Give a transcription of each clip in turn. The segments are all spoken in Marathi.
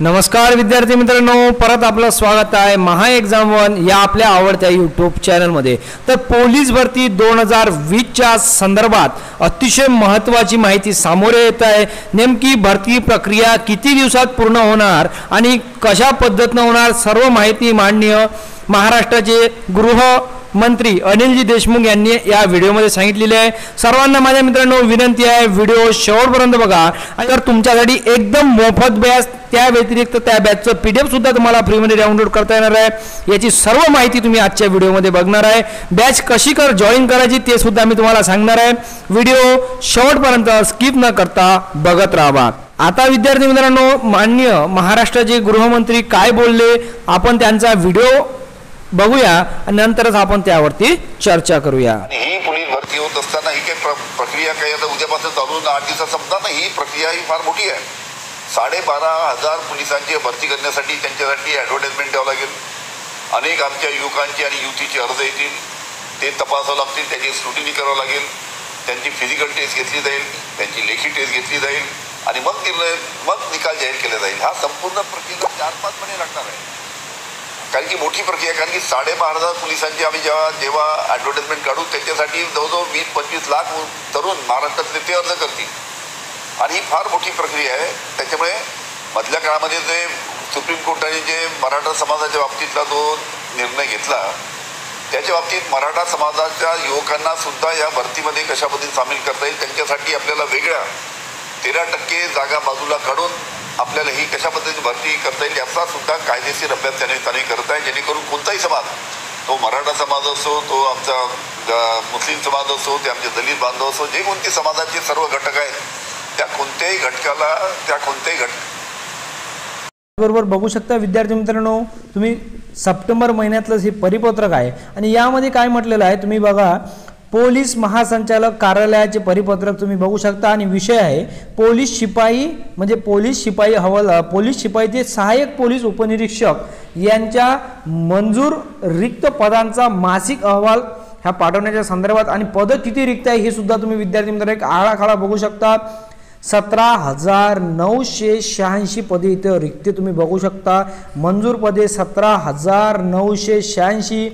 नमस्कार विद्यार्थी मित्रांनो परत आपलं स्वागत आहे महा एक्झाम वन या आपल्या आवडत्या यूट्यूब चॅनलमध्ये तर पोलीस भरती दोन हजार वीसच्या संदर्भात अतिशय महत्त्वाची माहिती सामोरे येत आहे. नेमकी भरती प्रक्रिया किती दिवसात पूर्ण होणार आणि कशा पद्धतीनं होणार सर्व माहिती माननीय महाराष्ट्राचे गृह मंत्री अनिलजी देशमुख यांनी या व्हिडिओमध्ये सांगितलेले आहे. सर्वांना माझ्या मित्रांनो विनंती आहे व्हिडिओ शेवटपर्यंत बघा. आणि जर तुमच्यासाठी एकदम मोफत बॅच त्या व्यतिरिक्त त्या बॅचचं पी डी सुद्धा तुम्हाला फ्रीमध्ये डाउनलोड करता येणार आहे. याची सर्व माहिती तुम्ही आजच्या व्हिडिओमध्ये बघणार आहे. बॅच कशी कर जॉईन करायची ते सुद्धा मी तुम्हाला सांगणार आहे. व्हिडिओ शेवटपर्यंत स्किप न करता बघत राहा. आता विद्यार्थी मित्रांनो मान्य महाराष्ट्राचे गृहमंत्री काय बोलले? आपण त्यांचा व्हिडिओ बघूया. आणि नंतरच आपण त्यावरती चर्चा करूया. आणि ही पोलीस भरती होत असताना ही काही प्र- प्रक्रिया काही आता उद्यापासून चालू आठ दिवसात संपतात नाही. ही प्रक्रिया ही फार मोठी आहे. साडेबारा हजार पोलिसांची भरती करण्यासाठी त्यांच्यासाठी ॲडव्हर्टाइजमेंट द्यावं लागेल. अनेक आमच्या युवकांची आणि युवतीचे अर्ज येतील. ते तपासावं लागतील. त्याची स्क्रुटिनी करावं लागेल. त्यांची फिजिकल टेस्ट घेतली जाईल. त्यांची लेखी टेस्ट घेतली जाईल. आणि मग निर्णय मग निकाल जाहीर केला जाईल. हा संपूर्ण प्रक्रिया चार पाच महिने लागणार आहे. कारण की मोठी प्रक्रिया आहे. कारण की साडेबारा हजार पोलिसांची आम्ही जेव्हा जेव्हा ॲडव्हर्टाइजमेंट काढू त्याच्यासाठी जवळजवळ वीस पंचवीस लाख तरुण महाराष्ट्रातले ते अर्ज करतील आणि ही फार मोठी प्रक्रिया आहे त्याच्यामुळे मधल्या काळामध्ये जे सुप्रीम कोर्टाने जे मराठा समाजाच्या बाबतीतला जो निर्णय घेतला त्याच्या बाबतीत मराठा समाजाच्या युवकांना सुद्धा या भरतीमध्ये कशा पद्धतीने सामील करता येईल त्यांच्यासाठी आपल्याला वेगळ्या तेरा टक्के जागा बाजूला काढून आपल्याला ही कशा पद्धतीने भरती करता येईल याचा सुद्धा कायदेशीर अभ्यास त्याने त्याने करत आहे. जेणेकरून कोणताही समाज तो मराठा समाज असो तो आमचा मुस्लिम समाज असो ते आमचे दलित बांधव असो जे कोणते समाजाचे सर्व घटक आहेत त्या कोणत्याही घटकाला त्या कोणत्याही घटक बरोबर बघू शकता विद्यार्थी मित्रांनो तुम्ही सप्टेंबर महिन्यातलं हे परिपत्रक आहे. आणि यामध्ये काय म्हटलेलं आहे तुम्ही बघा पोलीस महासंचालक कार्यालयाचे परिपत्रक तुम्ही बघू शकता. आणि विषय आहे पोलीस शिपाई म्हणजे पोलीस शिपाई हवाल पोलीस शिपाईचे सहाय्यक पोलीस उपनिरीक्षक यांच्या मंजूर रिक्त पदांचा मासिक अहवाल ह्या पाठवण्याच्या संदर्भात आणि पद किती रिक्त आहे हे सुद्धा तुम्ही विद्यार्थी मित्र एक आळाखाळा बघू शकता. सतरा हजार नऊशे शहाऐंशी पदे इथं रिक्त तुम्ही बघू शकता. मंजूर पदे सतरा हजार नऊशे शहाऐंशी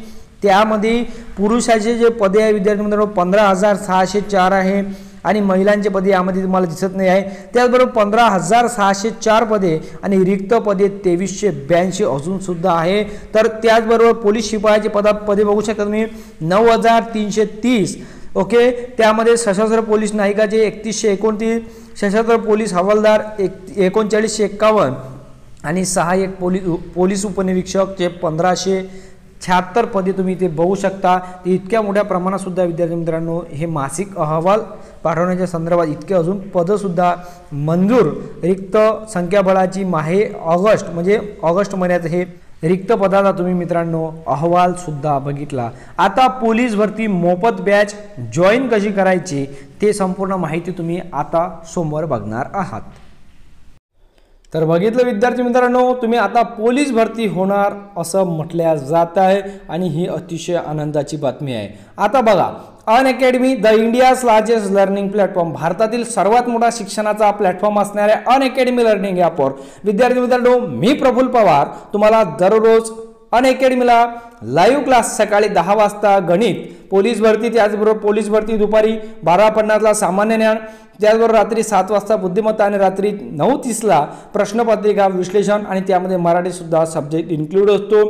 त्यामध्ये पुरुषाचे जे पदे आहे विद्यार्थी मित्रांनो पंधरा हजार सहाशे चार आहे आणि महिलांचे पदे यामध्ये तुम्हाला दिसत नाही आहे. त्याचबरोबर पंधरा हजार सहाशे चार पदे आणि रिक्त पदे तेवीसशे ब्याऐंशी अजूनसुद्धा आहे. तर त्याचबरोबर पोलीस शिपायाचे पदा पदे बघू शकता तुम्ही. नऊ हजार तीनशे तीस. ओके? त्यामध्ये सशस्त्र पोलीस नायिकाचे एकतीसशे एकोणतीस सशस्त्र पोलीस हवालदार एक एकोणचाळीसशे एक्कावन्न आणि सहाय्यक पोलीस पोलीस उपनिरीक्षकचे पंधराशे शहात्तर पदे तुम्ही इथे बघू शकता. इतक्या मोठ्या प्रमाणातसुद्धा विद्यार्थी मित्रांनो हे मासिक अहवाल पाठवण्याच्या संदर्भात इतके अजून पदंसुद्धा मंजूर. रिक्त संख्याबळाची माहे ऑगस्ट म्हणजे ऑगस्ट महिन्यात हे रिक्त पदाचा तुम्ही मित्रांनो अहवालसुद्धा बघितला. आता पोलीस भरती मोफत बॅच जॉईन कशी करायची ते संपूर्ण माहिती तुम्ही आता समोर बघणार आहात. तर बघितलं विद्यार्थी मित्रांनो तुम्ही आता पोलीस भरती होणार असं म्हटल्या जात आहे आणि ही अतिशय आनंदाची बातमी आहे. आता बघा Unacademy the India's largest learning platform भारतातील सर्वात मोठा शिक्षणाचा प्लॅटफॉर्म असणाऱ्या अन अकॅडमी लर्निंग ॲपवर. विद्यार्थी मित्रांनो मी प्रफुल पवार तुम्हाला दररोज अन अकॅडमीला लाईव्ह क्लास सकाळी दहा वाजता गणित पोलीस भरती त्याचबरोबर पोलीस भरती दुपारी बारा पन्नासला सामान्य ज्ञान त्याचबरोबर रात्री सात वाजता बुद्धिमत्ता आणि रात्री नऊ तीसला प्रश्नपत्रिका विश्लेषण आणि त्यामध्ये मराठीसुद्धा सब्जेक्ट इन्क्लूड असतो.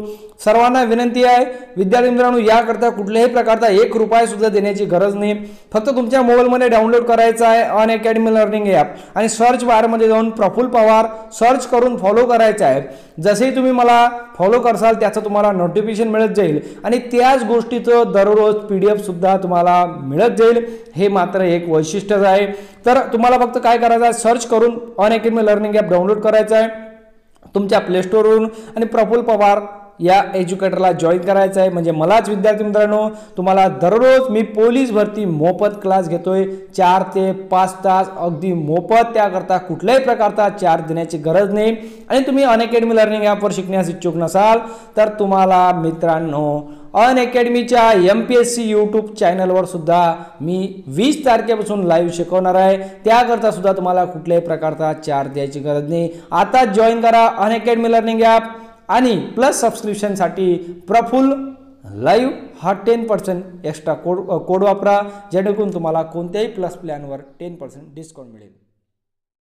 सर्वांना विनंती आहे विद्यार्थी मित्रांनो याकरता कुठल्याही प्रकारचा एक रुपयासुद्धा देण्याची गरज नाही. फक्त तुमच्या मोबाईलमध्ये डाउनलोड करायचा आहे अन अकॅडमी लर्निंग ॲप आणि सर्च बारमध्ये जाऊन प्रफुल पवार सर्च करून फॉलो करायचा आहे. जसेही तुम्ही मला फॉलो करसाल त्याचं तुम्हाला नोटिफिकेशन मिळेल. मिळत जाईल. आणि त्याच गोष्टीचं दररोज पी डी एफसुद्धा तुम्हाला मिळत जाईल. हे मात्र एक वैशिष्ट्यच आहे. तर तुम्हाला फक्त काय करायचं आहे? सर्च करून अन अकॅडमी लर्निंग ॲप डाउनलोड करायचं आहे. तुमच्या प्लेस्टोरवरून आणि प्रफुल पवार या एज्युकेटरला जॉईन करायचं आहे. म्हणजे मलाच विद्यार्थी मित्रांनो तुम्हाला दररोज मी पोलीस भरती मोफत क्लास घेतोय. चार ते पाच तास अगदी मोफत त्याकरता कुठल्याही प्रकारचा चार्ज देण्याची गरज नाही. आणि तुम्ही अनअकॅडमी लर्निंग ॲपवर शिकण्यास इच्छुक नसाल तर तुम्हाला मित्रांनो अन अकॅडमीच्या M P S C YouTube चॅनलवर सुद्धा मी वीस तारखेपासून लाईव्ह शिकवणार आहे. त्याकरता सुद्धा तुम्हाला कुठल्याही प्रकारचा चार्ज द्यायची गरज नाही. आता जॉईन करा अन अकॅडमी लर्निंग ॲप आणि प्लस सबस्क्रिप्शनसाठी प्रफुल्ल लाईव्ह हा ten percent extra code code वापरा. जेणेकरून तुम्हाला कोणत्याही प्लस प्लॅनवर टेन पर्सेंट डिस्काउंट मिळेल.